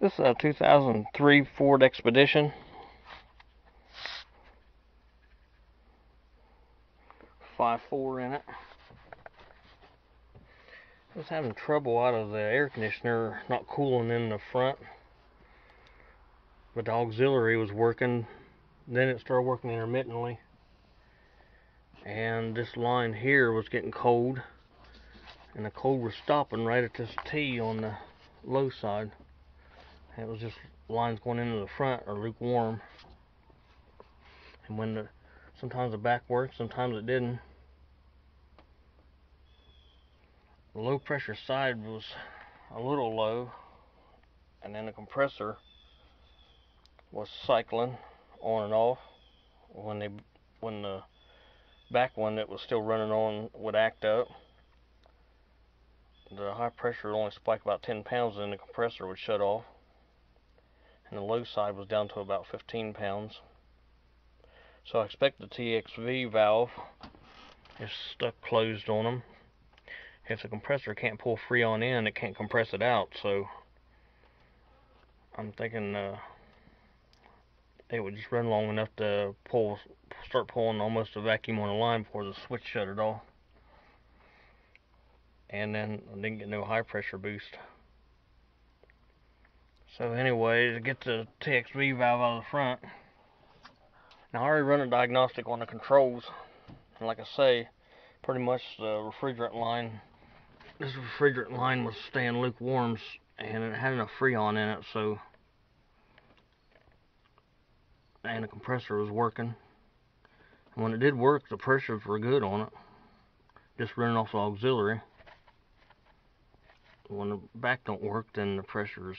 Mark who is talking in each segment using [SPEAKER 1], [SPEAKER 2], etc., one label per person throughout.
[SPEAKER 1] This is a 2003 Ford Expedition. Five four in it. I was having trouble out of the air conditioner not cooling in the front. But the auxiliary was working. Then it started working intermittently. And this line here was getting cold. And the cold was stopping right at this T on the low side. It was just lines going into the front are lukewarm. And when the sometimes the back worked, sometimes it didn't. The low pressure side was a little low and then the compressor was cycling on and off when they when the back one that was still running on would act up the high pressure would only spike about 10 pounds and the compressor would shut off and the low side was down to about 15 pounds so I expect the TXV valve is stuck closed on them if the compressor can't pull freon in, it can't compress it out. So I'm thinking uh, it would just run long enough to pull, start pulling almost a vacuum on the line before the switch shut it off. And then I didn't get no high pressure boost. So anyway, to get the TXV valve out of the front, now I already run a diagnostic on the controls. And like I say, pretty much the refrigerant line this refrigerant line was staying lukewarm and it had enough freon in it so. And the compressor was working. And when it did work the pressures were good on it just running off the auxiliary. When the back don't work then the pressures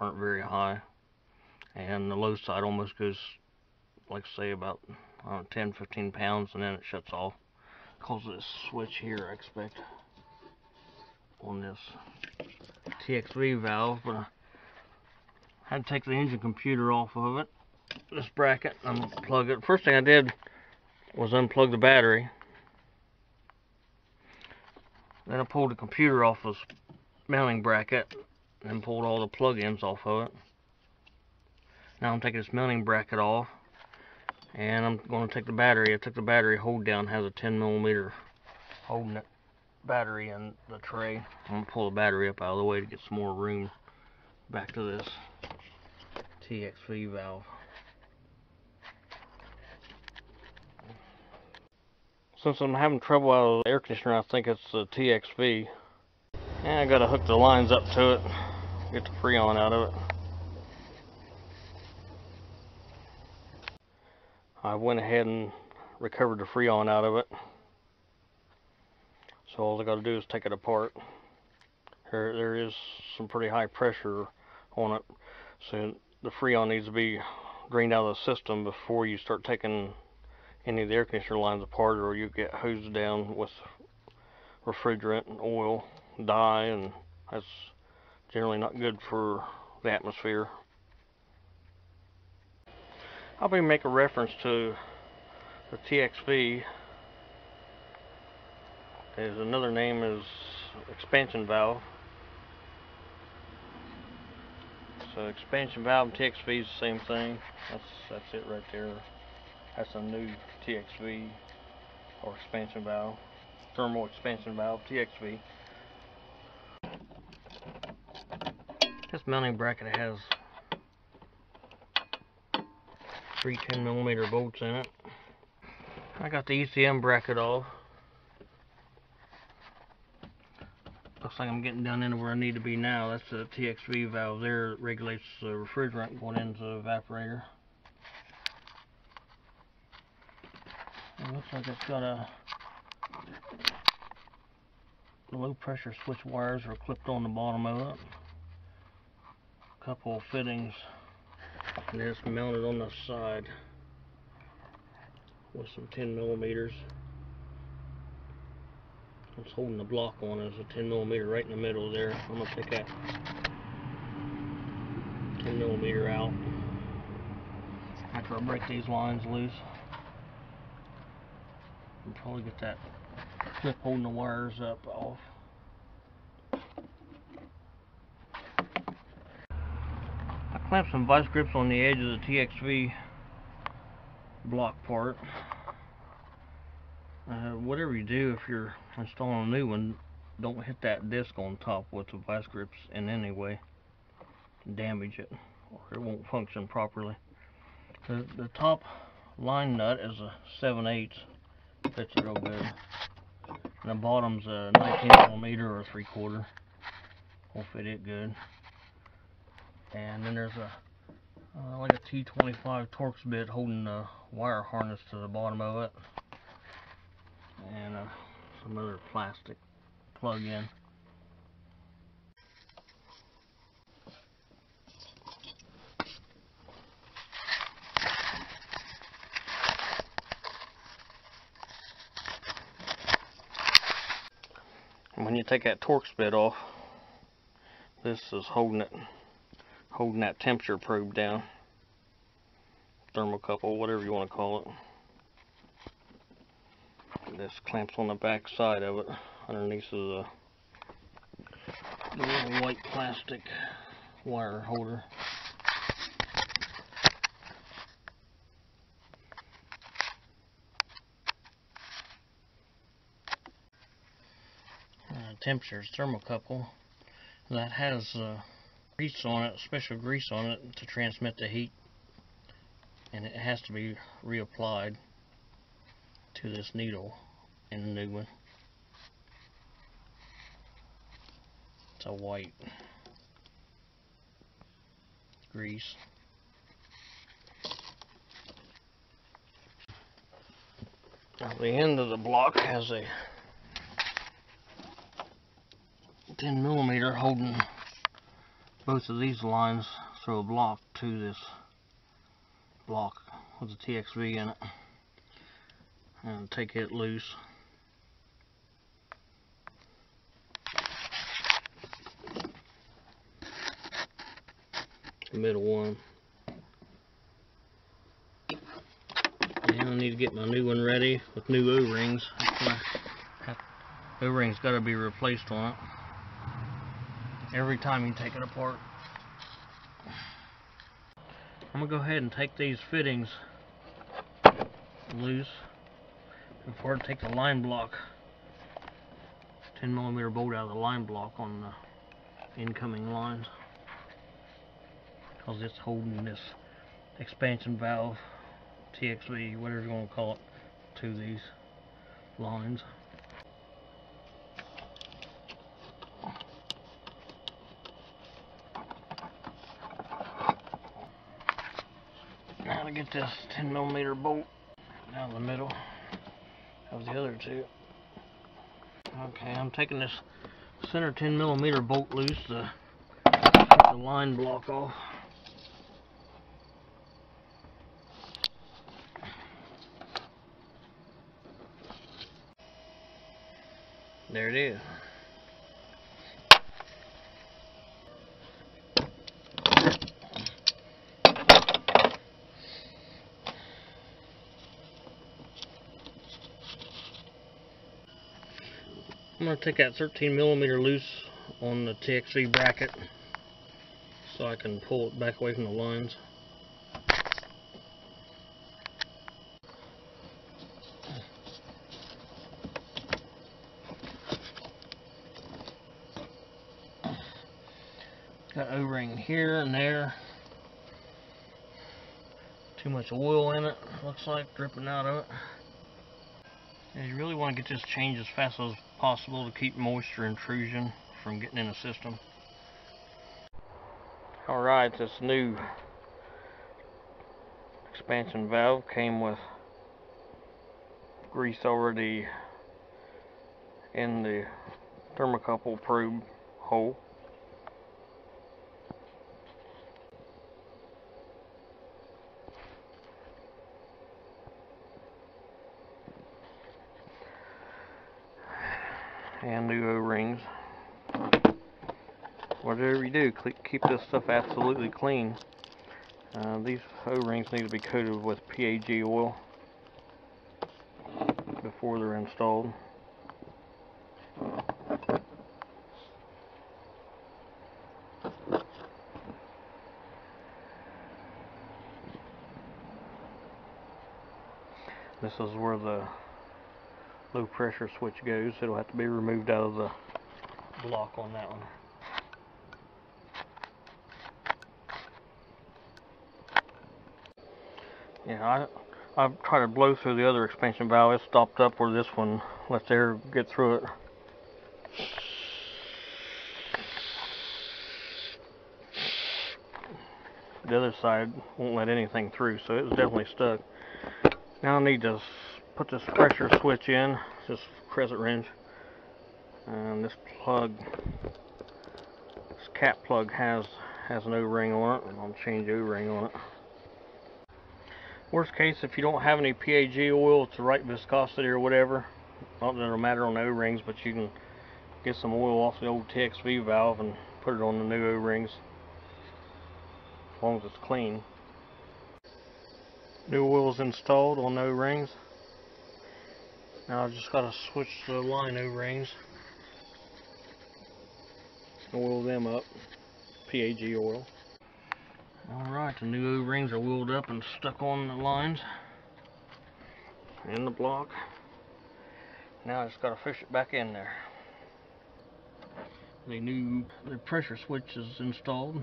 [SPEAKER 1] aren't very high and the low side almost goes like say about uh, 10 15 pounds and then it shuts off because this switch here I expect on this TXV valve, but I had to take the engine computer off of it, this bracket, and unplug it. First thing I did was unplug the battery. Then I pulled the computer off this mounting bracket and pulled all the plug-ins off of it. Now I'm taking this mounting bracket off and I'm going to take the battery. I took the battery hold down, has a 10 millimeter holding it battery in the tray. I'm going to pull the battery up out of the way to get some more room back to this TXV valve. Since I'm having trouble out of the air conditioner, I think it's the TXV. And I gotta hook the lines up to it, get the freon out of it. I went ahead and recovered the freon out of it. So all I got to do is take it apart. There, there is some pretty high pressure on it, so the freon needs to be drained out of the system before you start taking any of the air conditioner lines apart, or you get hosed down with refrigerant and oil, dye, and that's generally not good for the atmosphere. I'll be make a reference to the TXV is another name is expansion valve. So expansion valve and TXV is the same thing. That's that's it right there. That's a new TXV or expansion valve. Thermal expansion valve, TXV. This mounting bracket has three 10 millimeter bolts in it. I got the ECM bracket off. looks like I'm getting down into where I need to be now. That's the TXV valve there that regulates the refrigerant going into the evaporator. It looks like it's got a low pressure switch wires are clipped on the bottom of it. Couple of fittings and it's mounted on the side with some 10 millimeters. What's holding the block on is a 10 millimeter right in the middle there. I'm gonna take that 10 millimeter out after I break these lines loose. And probably get that clip holding the wires up off. Clamp some vice grips on the edge of the TXV block part. Uh, whatever you do, if you're installing a new one, don't hit that disc on top with the vice grips in any way. Damage it, or it won't function properly. The, the top line nut is a 7 8 fits it real good. And the bottom's a 19 millimeter or 3 quarter. Will fit it good. And then there's a uh, like a T25 Torx bit holding the wire harness to the bottom of it. And uh, some other plastic plug in. When you take that Torx bit off, this is holding it, holding that temperature probe down. Thermocouple, whatever you want to call it. This clamps on the back side of it. Underneath is a little white plastic wire holder. Uh, temperatures thermocouple that has uh, grease on it, special grease on it to transmit the heat and it has to be reapplied to this needle in the new one. It's a white grease. Now the end of the block has a 10 millimeter holding both of these lines through a block to this block with a TXV in it and take it loose. The middle one. I need to get my new one ready with new O-rings. O-rings got to be replaced on it every time you take it apart. I'm gonna go ahead and take these fittings loose before I take the line block 10 millimeter bolt out of the line block on the incoming lines. Because it's holding this expansion valve TXV whatever you want to call it to these lines get this 10 millimeter bolt down the middle of the other two. Okay, I'm taking this center 10 millimeter bolt loose to get the line block off. There it is. I'm going to take that 13 millimeter loose on the TXV bracket so I can pull it back away from the lines. Got O-ring here and there. Too much oil in it, looks like, dripping out of it. You really want to get this changed as fast as possible to keep moisture intrusion from getting in the system. Alright, this new expansion valve came with grease already in the thermocouple probe hole. and new O-rings. Whatever you do, keep this stuff absolutely clean. Uh, these O-rings need to be coated with PAG oil before they're installed. This is where the low pressure switch goes. It'll have to be removed out of the block on that one. Yeah, I I've tried to blow through the other expansion valve. It stopped up where this one lets air get through it. The other side won't let anything through, so it was definitely stuck. Now I need to put this pressure switch in, this crescent wrench, and this plug, this cap plug has has an O-ring on it, and I'll change the O-ring on it. Worst case, if you don't have any PAG oil, it's the right viscosity or whatever, not that it'll matter on the O-rings, but you can get some oil off the old TXV valve and put it on the new O-rings, as long as it's clean. New oil's installed on O-rings. Now I've just got to switch the line O-rings. Oil them up. PAG oil. Alright, the new O-rings are oiled up and stuck on the lines. In the block. Now I just got to fish it back in there. The new the pressure switch is installed.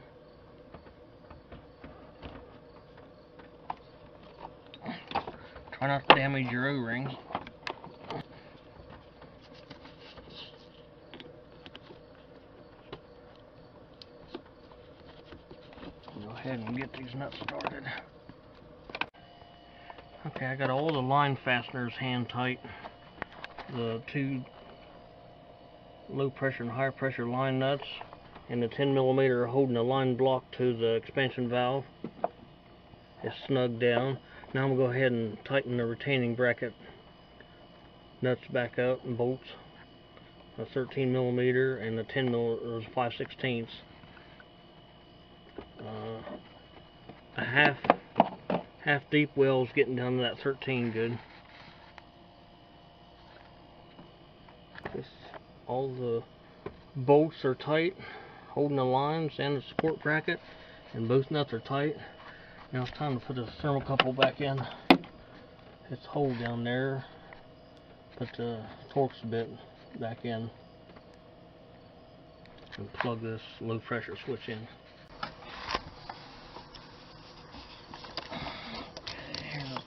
[SPEAKER 1] Try not to damage your O-rings. Go ahead and get these nuts started. Okay, I got all the line fasteners hand tight. The two low pressure and high pressure line nuts and the 10 millimeter holding the line block to the expansion valve is snug down. Now I'm gonna go ahead and tighten the retaining bracket nuts back up and bolts. A 13 millimeter and the 10 mil 5 16ths. Uh, a half half deep well's getting down to that 13 good. This, all the bolts are tight, holding the lines and the support bracket, and both nuts are tight. Now it's time to put the thermocouple back in. It's hold down there, put the Torx bit back in, and plug this low pressure switch in.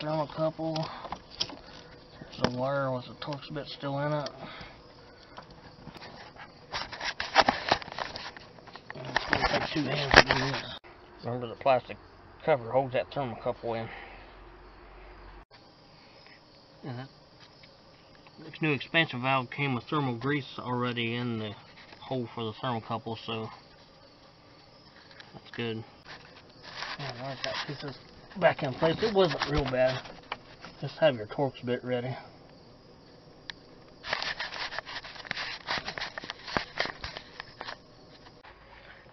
[SPEAKER 1] The thermocouple. Here's the wire with the Torx bit still in it. Two hands to do this. Remember the plastic cover holds that thermocouple in. And this new expansion valve came with thermal grease already in the hole for the thermocouple, so that's good. Alright, got pieces back in place. It wasn't real bad. Just have your Torx bit ready.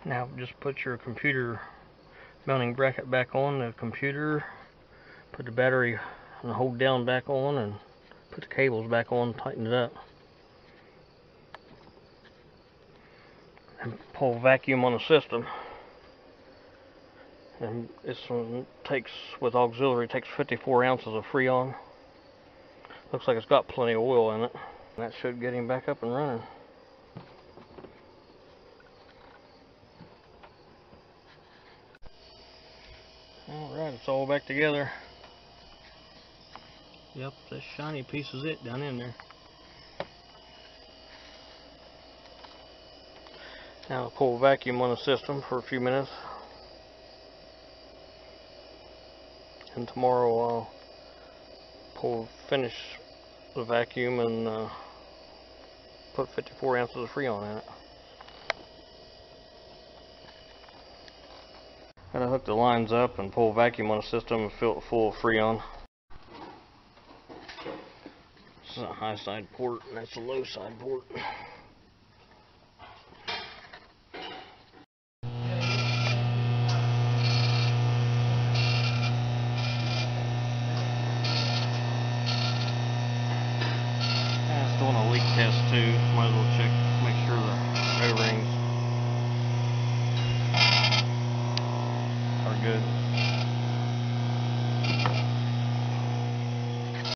[SPEAKER 1] Now just put your computer mounting bracket back on the computer, put the battery and the hold down back on and put the cables back on, tighten it up. And pull vacuum on the system. And this one takes, with auxiliary, takes 54 ounces of Freon. Looks like it's got plenty of oil in it. That should get him back up and running. Alright, it's all back together. Yep, this shiny piece is it down in there. Now I'll pull vacuum on the system for a few minutes. And tomorrow I'll pull, finish the vacuum and uh, put 54 ounces of Freon in it. Gotta hook the lines up and pull vacuum on the system and fill it full of Freon. This is a high side port and that's a low side port.